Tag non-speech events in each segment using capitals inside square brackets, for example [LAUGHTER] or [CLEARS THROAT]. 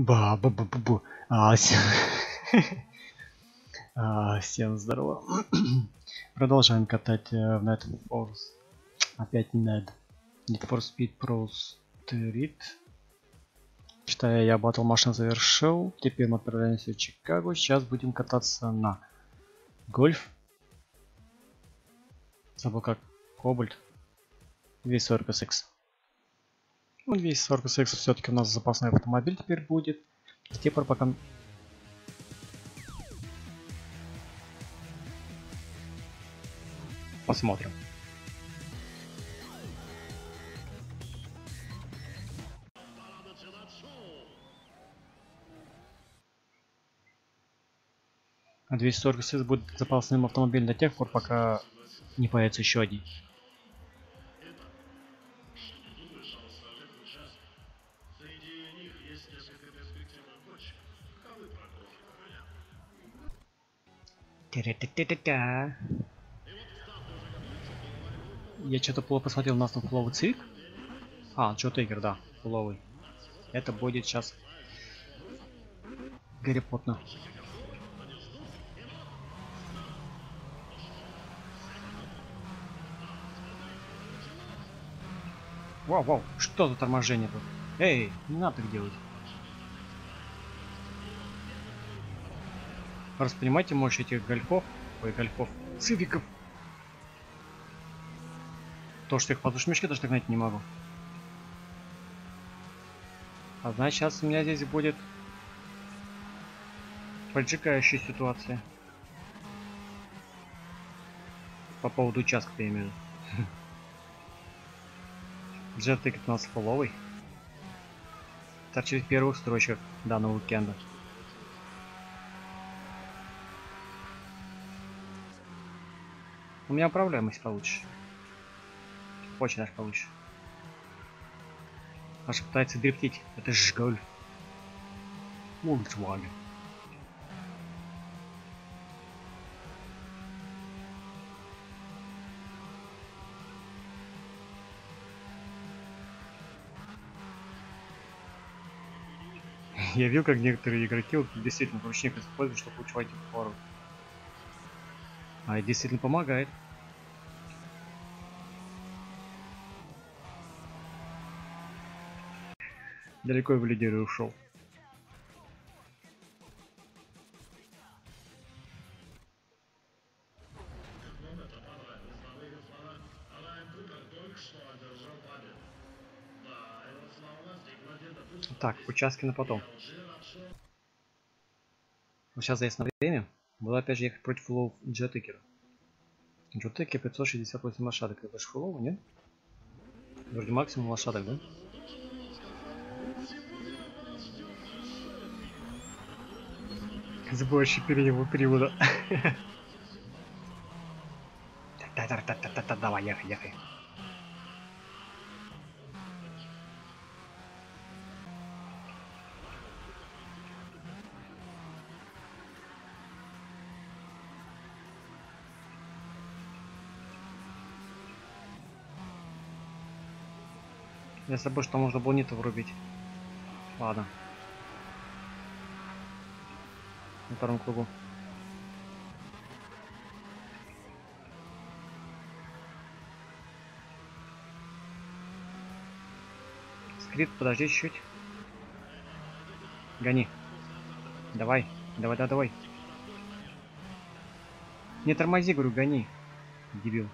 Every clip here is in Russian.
Ба, ба, ба, ба, ба. А, всем... [LAUGHS] а, здорово. [CLEARS THROAT] Продолжаем катать э, в Net Force. Опять Ned. Need for Speed Pro Street. Считаю, я Battle Machine завершил. Теперь мы отправляемся в Чикаго. Сейчас будем кататься на гольф. Забыл как. Кобальт. Весь X. Ну, весь 40 X все-таки у нас запасной автомобиль теперь будет. С тех пор пока... Посмотрим. А 240 SX будет запасным автомобилем до тех пор, пока не появится еще один. Я что-то плохо посмотрел, у нас там фловый цвик. А, Джо Тейгер, да, фловый. Это будет сейчас Гарри Поттер. Вау, вау, что за торможение тут? Эй, не надо так делать. Раз понимаете, мощь этих гольфов, ой, гольфов, цивиков. То, что их подушмешки даже догнать не могу. А значит, сейчас у меня здесь будет поджигающая ситуация. По поводу участка я имею. [LAUGHS] Джетик у нас фоловый. Торчит в первых строчках данного уикенда. У меня управляемость получше. Очень даже получше. Аж пытается дрифтить. Это же гольф. Volkswagen. Я видел, как некоторые игроки вот, действительно ручник используют, чтобы учевать фору. А это действительно помогает. Далеко в лидеры ушел. Так, участки на потом. Сейчас заезд на время. Буду опять же ехать против лоу Джетекера. Джетекер 568 лошадок. Это же фулова, нет? Вроде максимум лошадок, да? Сборщик переднего привода. Давай, ехай, ехай. Я забыл, что можно было нету врубить. Ладно. На втором кругу. Скрипт, подожди чуть-чуть. Гони. Давай. Давай, давай, давай. Не тормози, говорю, гони. Дебил.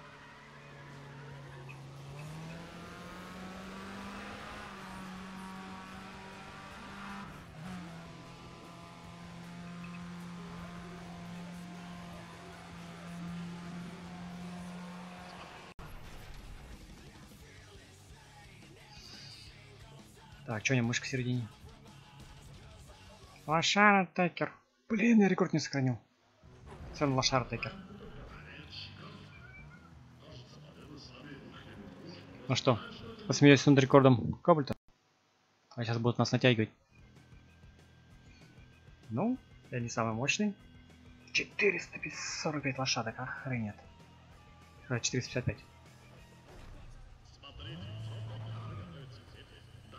Что у меня мышка в середине? Лошара Текер. Блин, я рекорд не сохранил. Все равно Лошара Текер. Ну что, посмеюсь над рекордом Кобальта? А сейчас будут нас натягивать. Ну, я не самый мощный. 445 лошадок, охренеть. 455.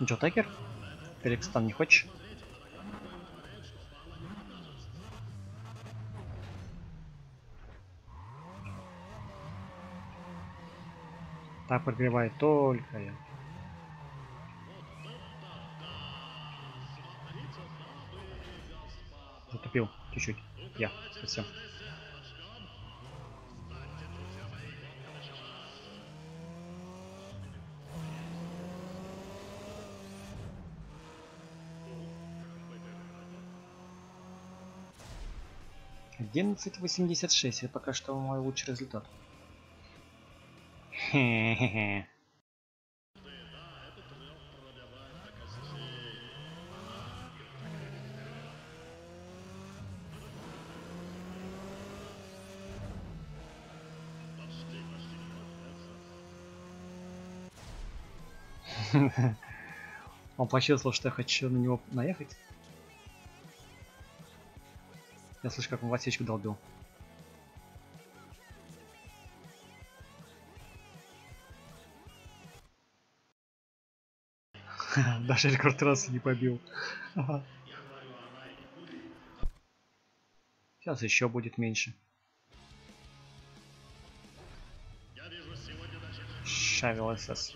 Ну чё, Текер? Феликстан не хочешь? Так прогревает только я. Затопил чуть-чуть. Я. Спасибо. 11.86, это пока что мой лучший результат. [LAUGHS] Он почувствовал, что я хочу на него наехать. Я слышу, как он в отсечку долбил. [LAUGHS] Даже рекорд трассы не побил. Сейчас еще будет меньше. Шавел СС.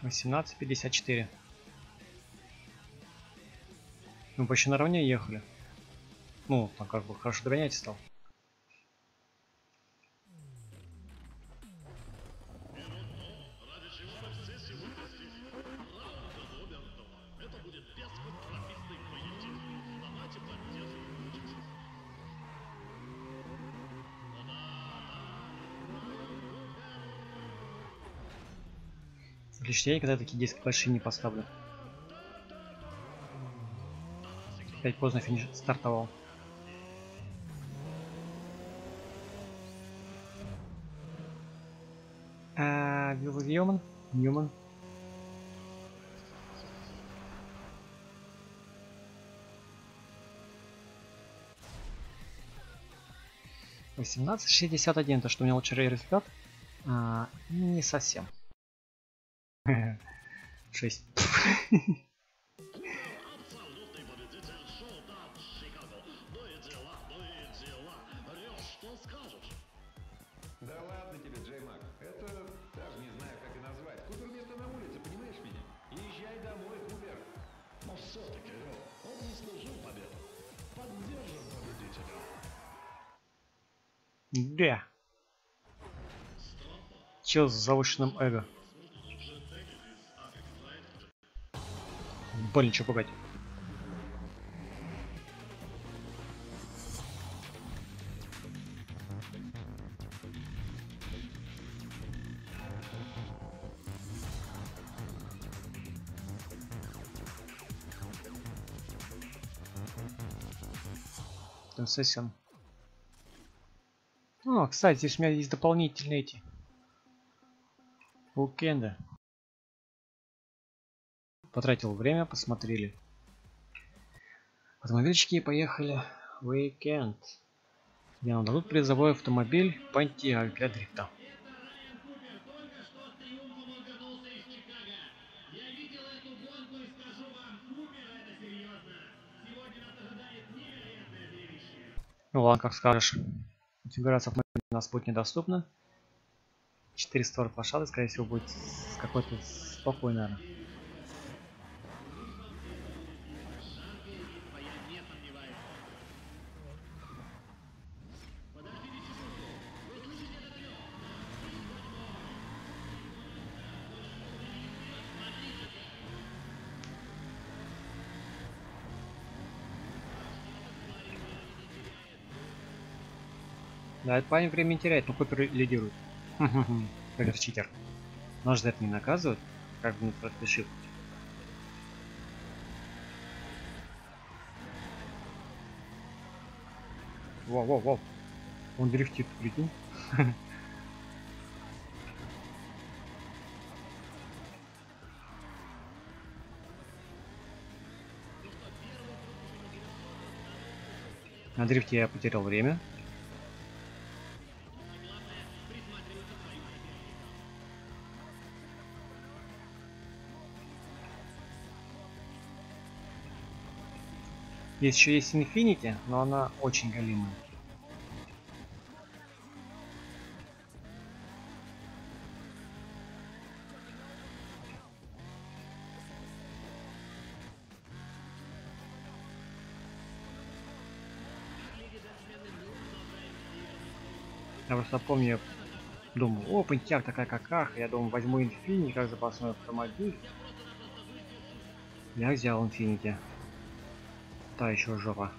Восемнадцать пятьдесят четыре. Мы почти наравне ехали. Ну, там как бы хорошо догонять стал. Лично я никогда такие диски большие не поставлю. Опять поздно финиш стартовал. А, Ньюман? Ньюман. Восемнадцать шестьдесят один, то что у меня лучший результат? А, не совсем. [LAUGHS] Шесть. Да ладно тебе, Джей Мак. Это даже не знаю, как и назвать. Купер место на улице, понимаешь меня? Езжай домой, Купер. Но все-таки он заслужил победу. Поддержим победителя. Да. Чел с завышенным эго. Блин, что пугать. Сессион. О, кстати, здесь у меня есть дополнительные эти уикенды. Потратил время, посмотрели. Автомобильчики поехали уикенд. Где нам дадут призовой автомобиль Pontiac для дрифта. Ну ладно, как скажешь. Конфигурация автомобиля у нас будет недоступна. 440 лошадок, скорее всего, будет с какой-то спокойной, наверное. [LAUGHS] этот парень время не теряет, но Купер лидирует. Это читер. Но за это не наказывают. Как бы поспешил. Во, во, во. Он дрифтит, прикинь. [LAUGHS] На дрифте я потерял время. Здесь еще есть Infinity, но она очень галимая. Я просто помню, думаю, о, пентяк такая какаха, я думаю, возьму Infinity как запасной автомобиль. Я взял Infinity. Та еще жопа.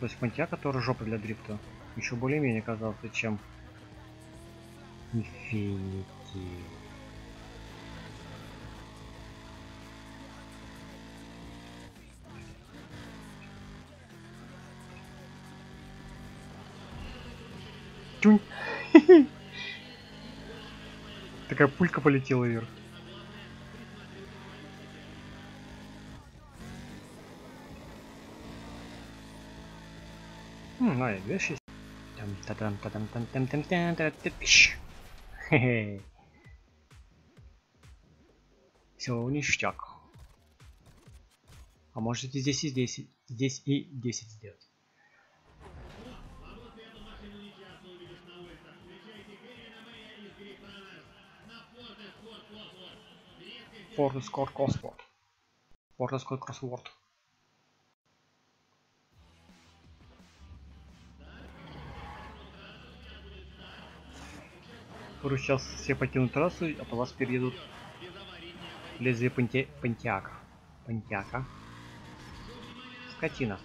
То есть Понтиака тоже жопа для дрифта. Еще более-менее казался, чем Infinity. Тюнь. [LAUGHS] Такая пулька полетела вверх. М, Ну, и видишь, есть. Там, та-дам, та-дам, там, там, там, там, та- та-. Хе-хе. Все, ништяк. А можете здесь и здесь, здесь и 10 сделать. Ford Escort Cosworth. Ford Скоро сейчас все покинут трассу, а по вас переедут лезвие Понти... Понтиака. Понтиака. Скотина.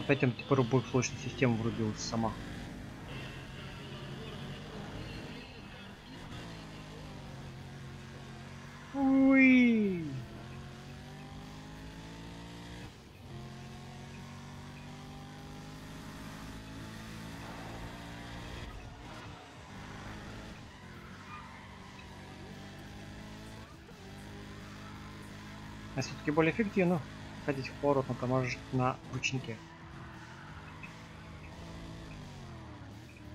Опять он типа рубофлочная система врубилась сама. Все-таки более эффективно ходить в поворот на, тормож... на ручнике.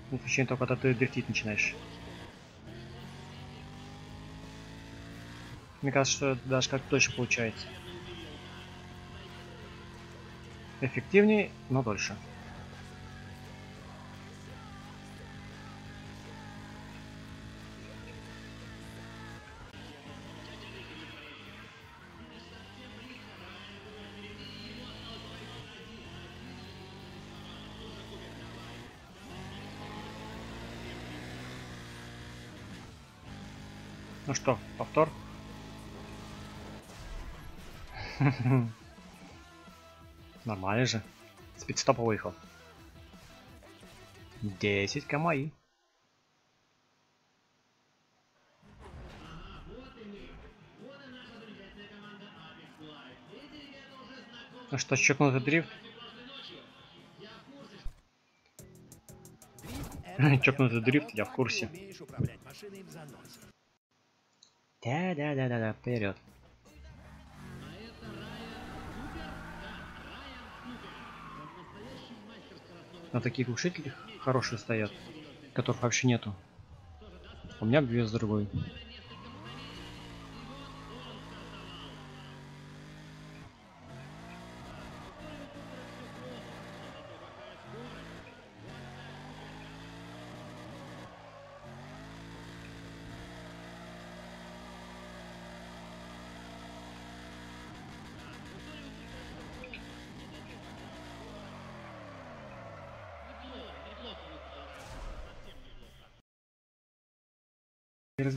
Ну, точнее, только когда ты дрифтить начинаешь. Мне кажется, что это даже как дольше получается. Эффективнее, но дольше. Ну что, повтор? [LAUGHS] Нормально же. Спидстопа выехал. 10 кмаи. Ну что, щекнутый дрифт? [LAUGHS] Чокнутый дрифт, я в курсе. Да-да-да-да-да, вперед. На таких глушителях хорошие стоят, которых вообще нету. У меня без другой.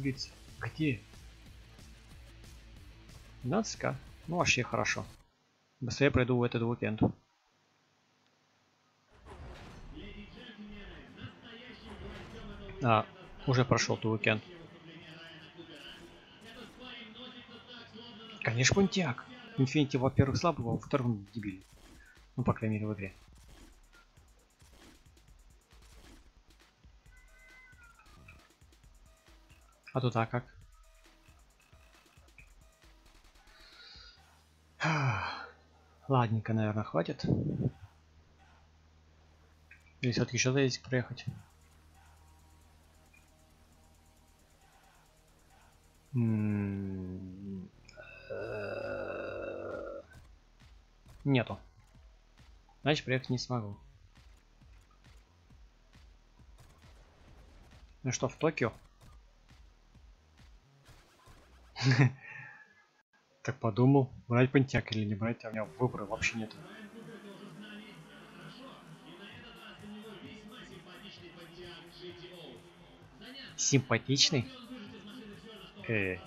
Разбиться. Где? 12к? Ну вообще хорошо. Быстрее пройду в этот уикенд. А, уже прошел ту уикенд. Конечно, Понтиак. Инфинити, во-первых, слабый, во-вторых, дебиль. Ну, по крайней мере, в игре. А тут а как? [SIGHS] Ладненько, наверное, хватит. Или все-таки еще заедете проехать? Нету. Значит, приехать не смогу. Ну что, в Токио? [LAUGHS] Так подумал, брать пантяк или не брать, а у меня выбора вообще нет. Симпатичный? Э.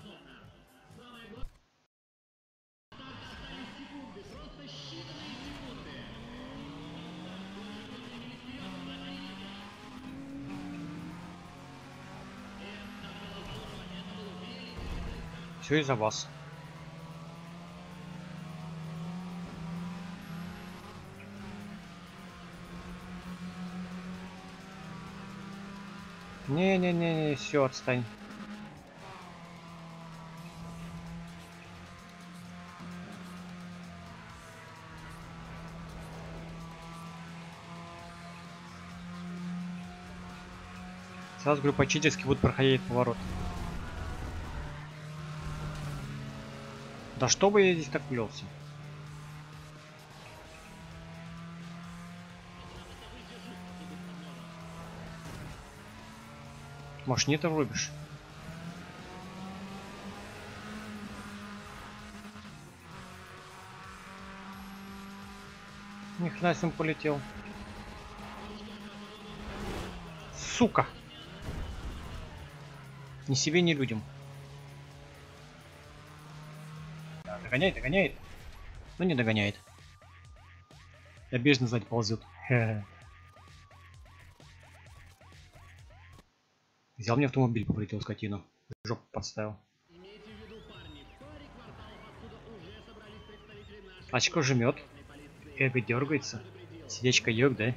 Все из-за вас. Не-не-не, все, отстань. Сразу говорю, по-читерски будут проходить поворот. Да что бы я здесь так плелся? Может, не это врубишь? Ни хрена себе он полетел. Сука! Ни себе, ни людям. Догоняет, догоняет. Ну не догоняет. Обиженно сзади ползет. Взял мне автомобиль, полетел скотину. Жопу подставил. Очко жмет. Эго дергается. Сердечко йог, да?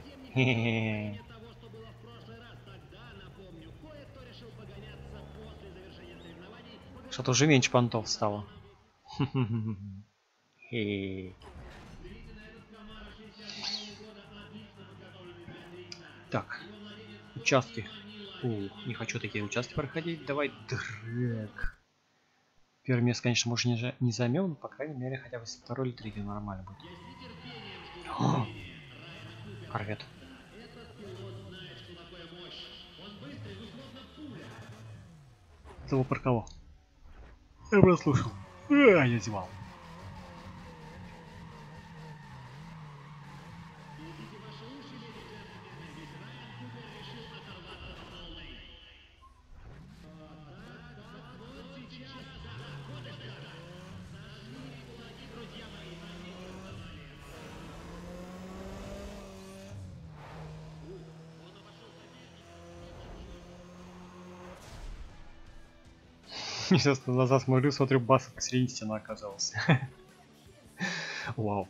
Что-то уже меньше понтов стало. Так. Участки. У, не хочу такие участки проходить. Давай дрэк. Первое место, конечно, может не, не займем, но, по крайней мере, хотя бы второй или третий нормально будет. О! Корвет. Того кого? Я прослушал. А, я зевал. [LAUGHS] Сейчас назад смотрю, смотрю, бас посередине стены оказался. [LAUGHS] Вау.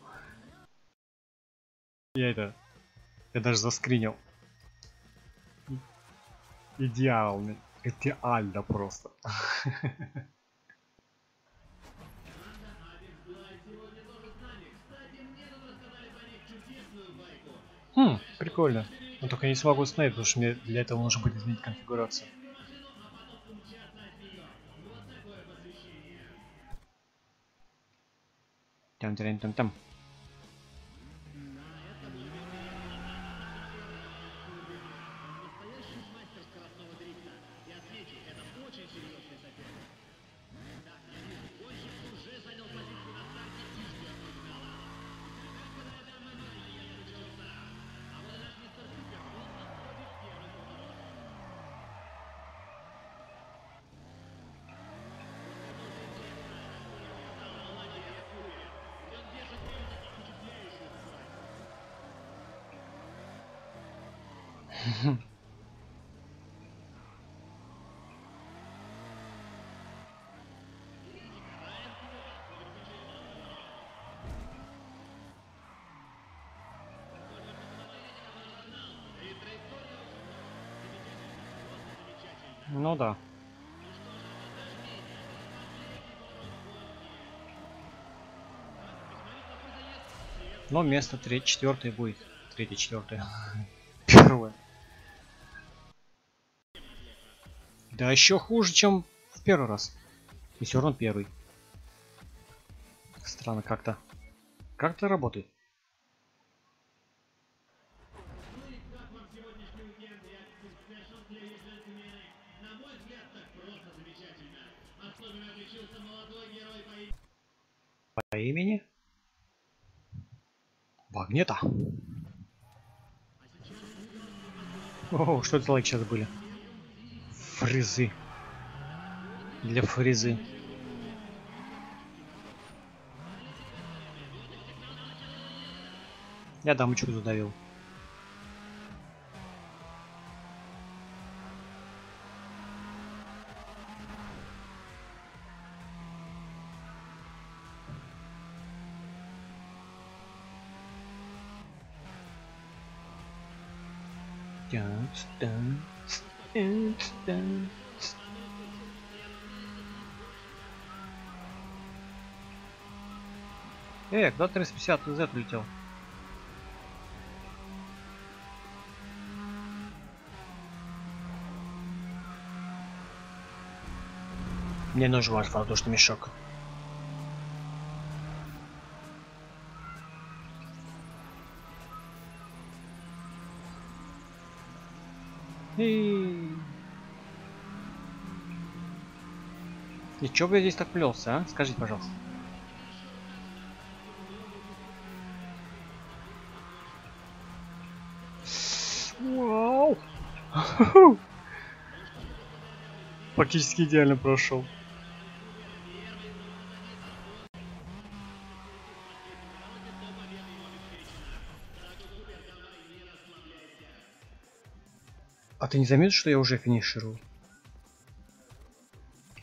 Я это... Я даже заскринил. Идеально. Идеально просто. [LAUGHS] Хм, прикольно. Но только не смогу установить, потому что мне для этого нужно будет изменить конфигурацию. Там, там, там, там. Ну да. Но место третье, четвертое будет. Третье, четвертое. [LAUGHS] Первое. Да еще хуже, чем в первый раз. И все равно первый. Странно как-то. Как это работает? Багнета. О, что это за лайк сейчас были? Фрезы. Для фрезы. Я дамочку задавил. Эй, куда 350 Z улетел? Мне нужен ваш воздушный мешок. И чё бы я здесь так плелся, а? Скажите, пожалуйста. Вау! [LAUGHS] Практически идеально прошел. А ты не заметил, что я уже финиширую?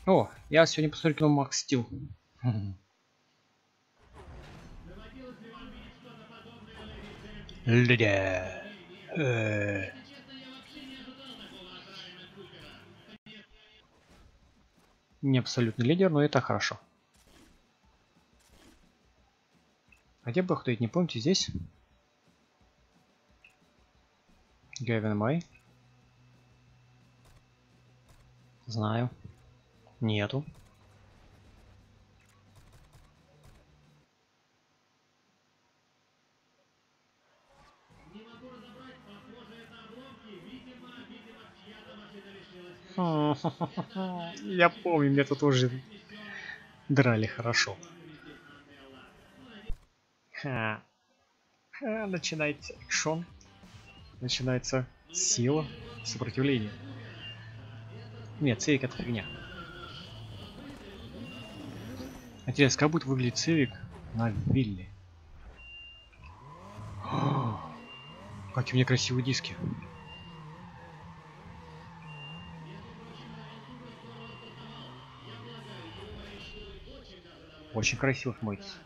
О, я сегодня посмотрю кино Макс Стил. Лидя. Э. Не абсолютный лидер, но это хорошо. А где кто не помните здесь? Гевин Май. Знаю. Нету. [LAUGHS] Я помню, меня тут уже драли хорошо. Ха. Ха, начинается экшон. Начинается сила, сопротивление. Нет, цивик это фигня. Интересно, как будет выглядеть цивик на вилле? [GASPS] Какие у меня красивые диски. Очень красиво смотрится.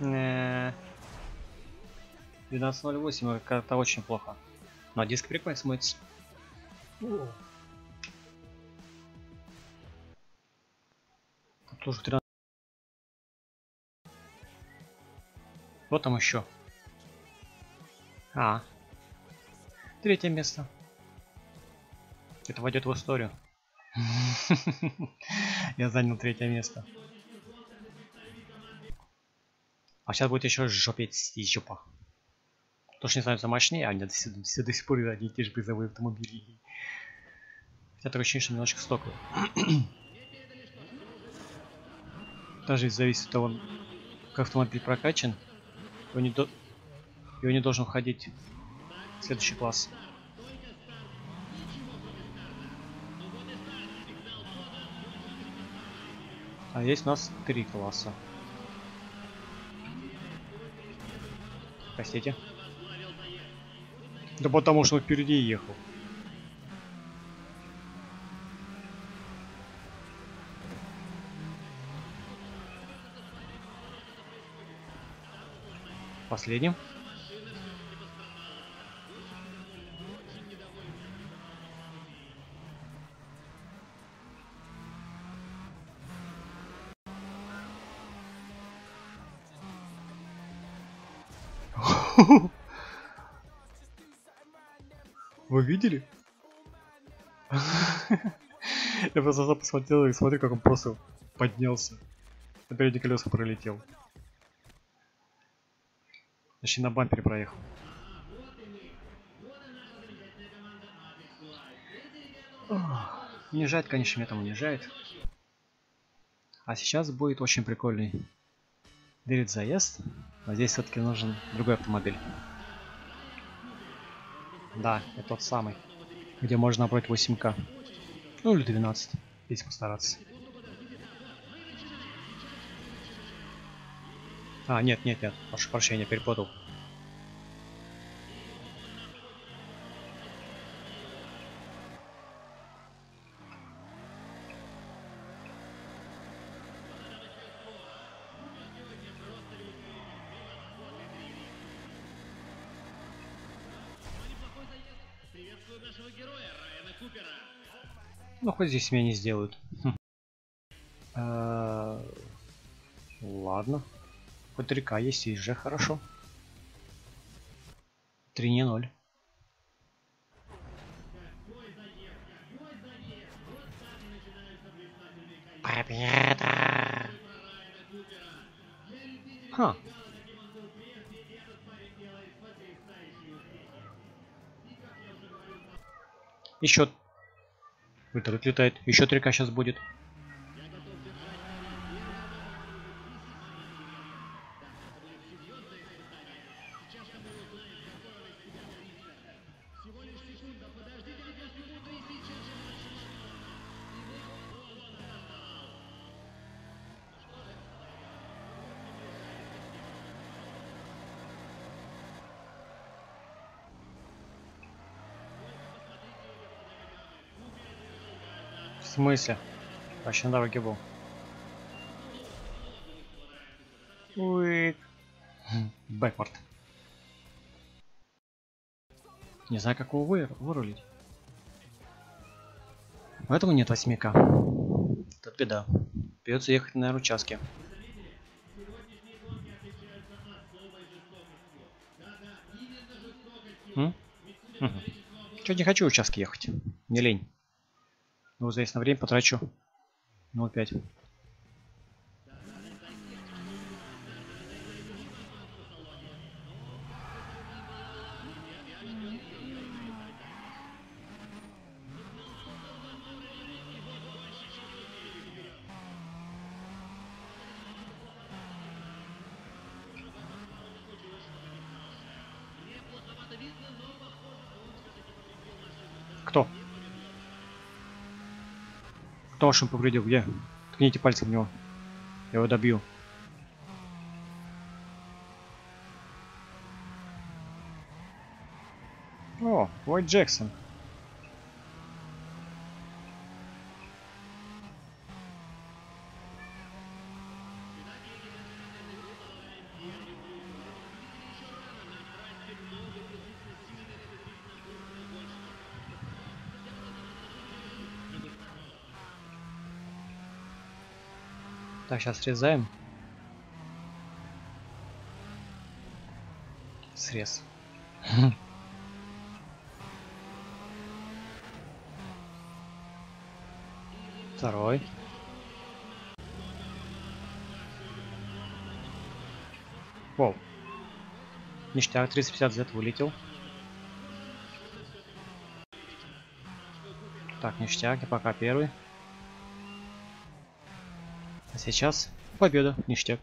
Не. 12.08 это очень плохо. Но диск прикольно смотрится. О. Тут тоже 13. Вот там еще. А. Третье место. Это войдет в историю. [LAUGHS] Я занял третье место. А сейчас будет еще жопеть и жопа. То, что не становится мощнее, а нет, все, все до сих пор одни и те же призовые автомобили. Хотя такое ощущение, что немножечко стоковый. [CLEARS THROAT] Даже зависит от того, как автомобиль прокачан, его не, до... его не должен входить в следующий класс. А есть у нас три класса. Простите. Да потому что он впереди ехал. Последним. Ху-ху. [LAUGHS] видели? [LAUGHS] Я просто посмотрел и смотрю, как он просто поднялся. На передние колеса пролетел. Точнее на бампере проехал. Унижает, конечно, меня там унижает. А сейчас будет очень прикольный дырит заезд. Но здесь все-таки нужен другой автомобиль. Да, это тот самый. Где можно набрать 8К. Ну или 12, если постараться. А, нет, нет, нет, прошу прощения, перепутал. Хоть здесь меня не сделают. Хм. Э, Ладно. Хоть 3К есть и же хорошо. 3 не 0. Победа! Ха. Еще Вертолет летает. Еще 3К сейчас будет. Смысле? Вообще на дороге был. Уик. Бэквард. Не знаю, как его вы, вырулить. Поэтому нет 8К. Тут беда. Придется ехать на участке. Угу. Чё не хочу участки ехать. Не лень. Ну, за на время потрачу ну, 0,5. Кто вашим повредил? Где? Ткните пальцем в него. Я его добью. О, Уайт Джексон. Так, сейчас срезаем. Срез. [LAUGHS] Второй. Воу. Ништяк, 350 Z вылетел. Так, ништяк, я пока первый. А сейчас победа, ништяк.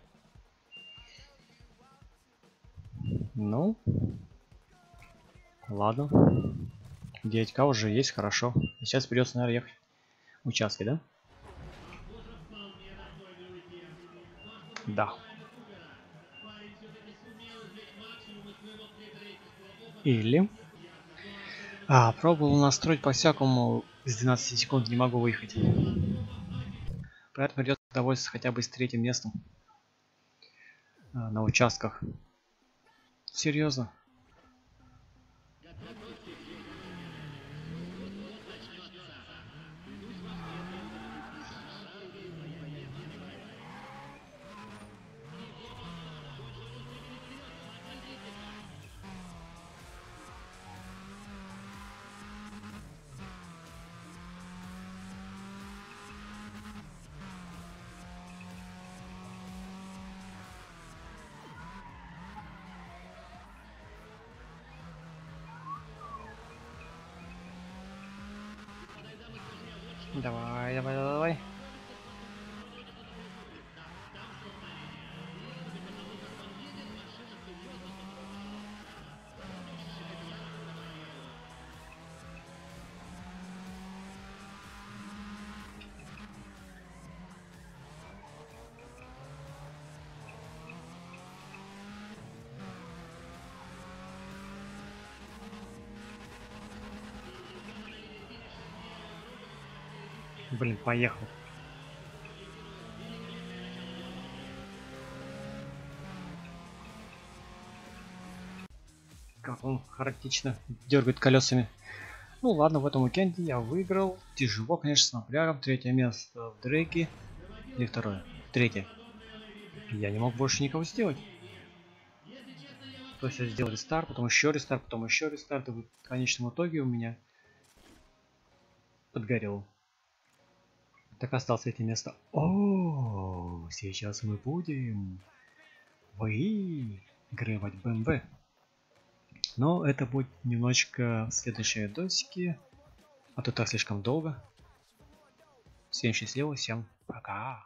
Ну, ладно. 9к уже есть, хорошо. Сейчас придется, наверное, ехать участки, да? Да. Или... А, пробовал настроить по-всякому, с 12 секунд не могу выехать. Поэтому придется довольствоваться хотя бы с третьим местом а, на участках. Серьезно? Блин, поехал. Как он характично дергает колесами. Ну ладно, в этом уикенде я выиграл. Тяжело, конечно, с напляром. Третье место в Дрейке. Или второе? Третье. Я не мог больше никого сделать. То есть я сделал рестарт, потом еще рестарт, потом еще рестарт. И в конечном итоге у меня подгорел. Так осталось третье место. О, сейчас мы будем выигрывать BMW. Но это будет немножечко в следующей видосике. А то так слишком долго. Всем счастливо, всем пока.